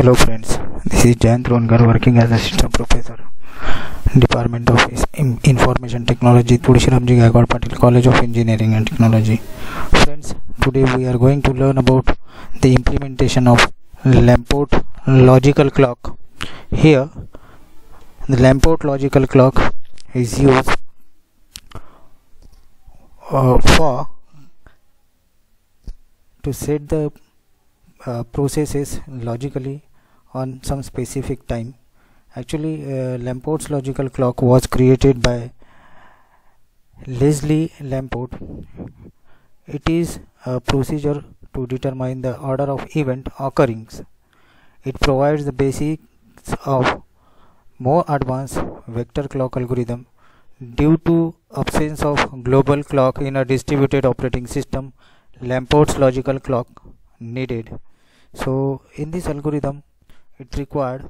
Hello friends, this is Jayant Ronkar working as assistant professor, Department of Information Technology, Tulsiramji Gaikwad Patil College of Engineering and Technology. Friends, today we are going to learn about the implementation of Lamport logical clock. Here, the Lamport logical clock is used uh, for to set the uh, processes logically on some specific time. Actually uh, Lamport's logical clock was created by Leslie Lamport. It is a procedure to determine the order of event occurring. It provides the basics of more advanced vector clock algorithm due to absence of global clock in a distributed operating system Lamport's logical clock needed. So in this algorithm it required.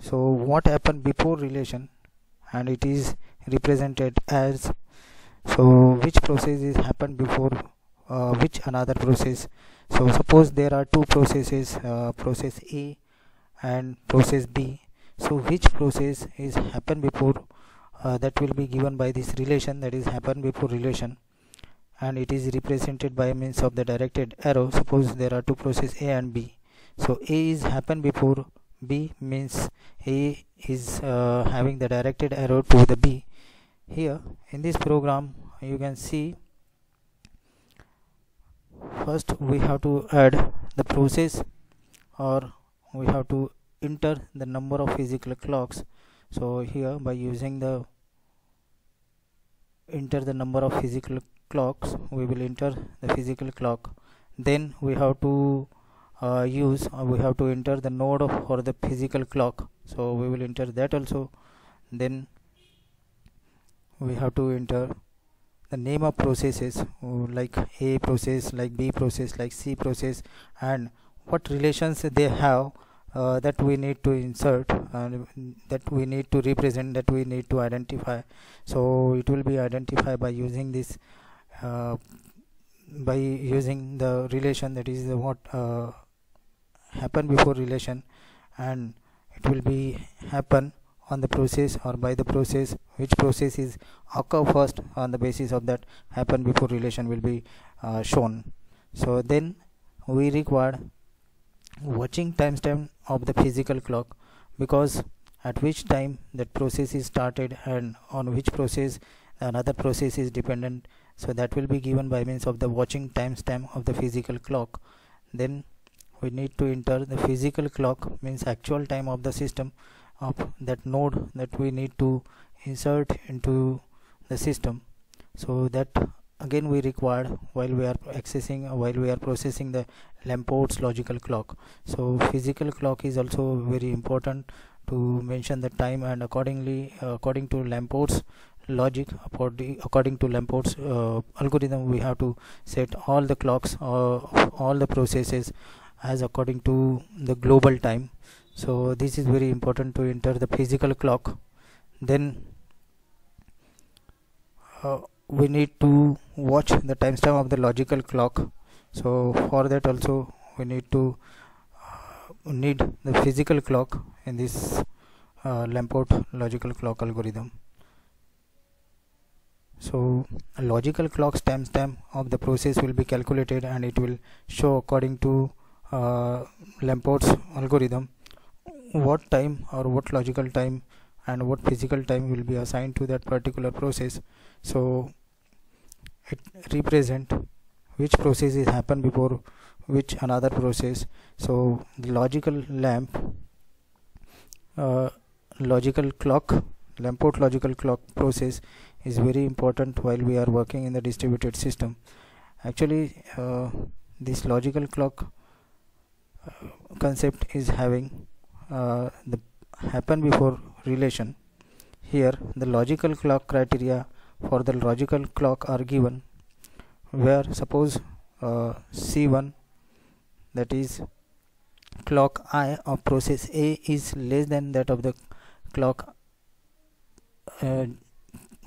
So what happened before relation and it is represented as so which process is happened before uh, which another process? So suppose there are two processes uh, process a and process b. So which process is happened before uh, that will be given by this relation that is happened before relation and it is represented by means of the directed arrow. Suppose there are two process a and b so a is happen before b means a is uh, having the directed arrow to the b. Here in this program you can see first we have to add the process or we have to enter the number of physical clocks. So here by using the enter the number of physical clocks we will enter the physical clock. Then we have to uh, use uh, we have to enter the node for the physical clock. So we will enter that also. Then we have to enter the name of processes uh, like a process like b process like c process and what relations they have uh, that we need to insert and that we need to represent that we need to identify. So it will be identified by using this uh, by using the relation that is what uh, happen before relation and it will be happen on the process or by the process which process is occur first on the basis of that happen before relation will be uh, shown. So then we require watching timestamp of the physical clock because at which time that process is started and on which process another process is dependent. So that will be given by means of the watching timestamp of the physical clock. Then we need to enter the physical clock means actual time of the system of that node that we need to insert into the system. So that again we required while we are accessing while we are processing the Lamport's logical clock. So physical clock is also very important to mention the time and accordingly uh, according to Lamport's logic according to Lamport's uh, algorithm we have to set all the clocks uh, all the processes as according to the global time. So this is very important to enter the physical clock. Then uh, we need to watch the timestamp of the logical clock. So for that also we need to uh, need the physical clock in this uh, Lamport logical clock algorithm. So logical clock timestamp of the process will be calculated and it will show according to uh, Lamport's algorithm what time or what logical time and what physical time will be assigned to that particular process. So it represent which process is happen before which another process. So the logical lamp uh, logical clock Lamport logical clock process is very important while we are working in the distributed system. Actually uh, this logical clock concept is having uh, the happen before relation. Here the logical clock criteria for the logical clock are given where suppose uh, c1 that is clock i of process a is less than that of the clock uh,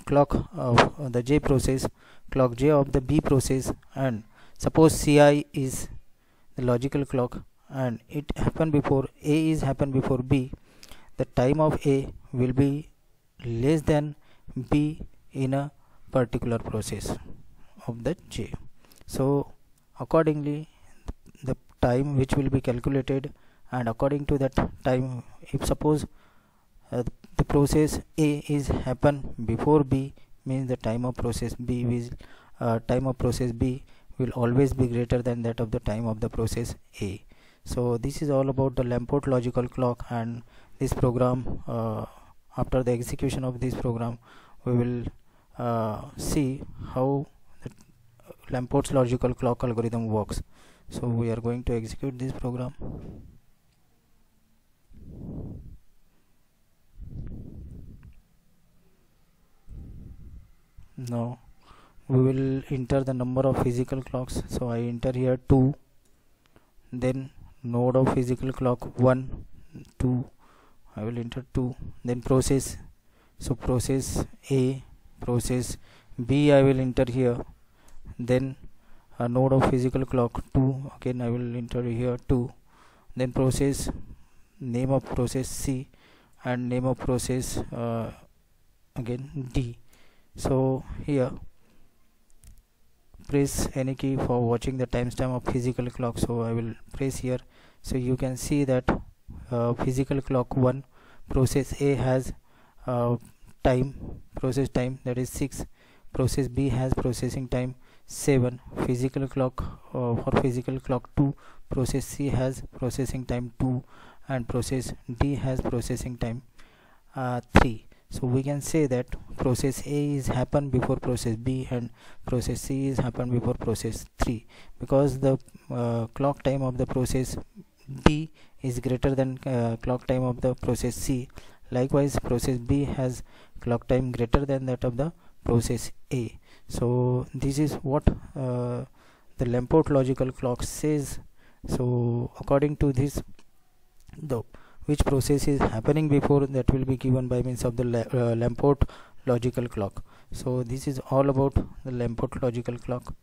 clock of the j process clock j of the b process and suppose ci is the logical clock and it happen before a is happen before b the time of a will be less than b in a particular process of the j. So accordingly the time which will be calculated and according to that time if suppose uh, the process a is happen before b means the time of process b is uh, time of process b will always be greater than that of the time of the process a so this is all about the lamport logical clock and this program uh, after the execution of this program we will uh, see how the lamport's logical clock algorithm works. So we are going to execute this program. Now we will enter the number of physical clocks. So I enter here 2 then node of physical clock 1 2 I will enter 2 then process. So process A process B I will enter here. Then a node of physical clock 2 again I will enter here 2 then process name of process C and name of process uh, again D. So here press any key for watching the timestamp of physical clock so I will press here. So you can see that uh, physical clock 1 process A has uh, time process time that is 6 process B has processing time 7 physical clock uh, for physical clock 2 process C has processing time 2 and process D has processing time uh, 3 so we can say that process a is happen before process b and process c is happen before process 3 because the uh, clock time of the process b is greater than uh, clock time of the process c. Likewise process b has clock time greater than that of the process a. So this is what uh, the lamport logical clock says. So according to this the which process is happening before that will be given by means of the uh, Lamport logical clock. So this is all about the Lamport logical clock